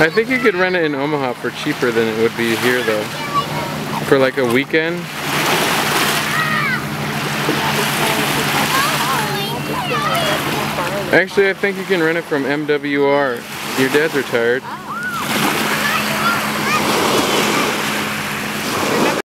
I think you could rent it in Omaha for cheaper than it would be here though. For like a weekend. Actually, I think you can rent it from MWR. Your dad's retired.